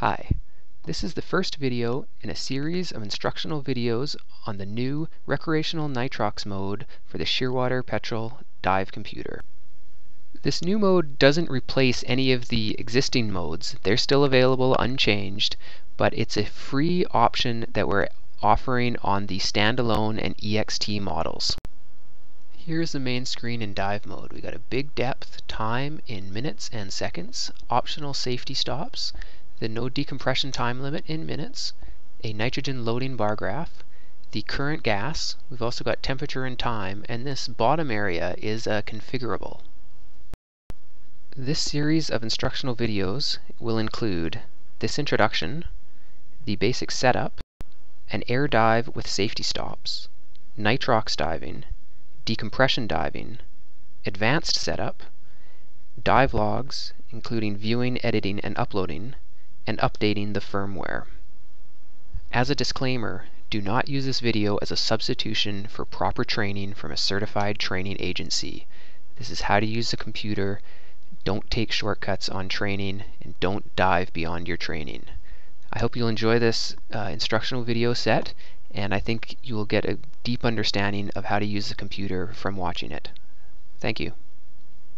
Hi, this is the first video in a series of instructional videos on the new recreational nitrox mode for the Shearwater Petrel dive computer. This new mode doesn't replace any of the existing modes. They're still available unchanged, but it's a free option that we're offering on the standalone and EXT models. Here's the main screen in dive mode. We got a big depth, time in minutes and seconds, optional safety stops, the no decompression time limit in minutes, a nitrogen loading bar graph, the current gas, we've also got temperature and time, and this bottom area is uh, configurable. This series of instructional videos will include this introduction, the basic setup, an air dive with safety stops, nitrox diving, decompression diving, advanced setup, dive logs, including viewing, editing, and uploading, and updating the firmware. As a disclaimer, do not use this video as a substitution for proper training from a certified training agency. This is how to use the computer. Don't take shortcuts on training and don't dive beyond your training. I hope you'll enjoy this uh, instructional video set and I think you will get a deep understanding of how to use the computer from watching it. Thank you.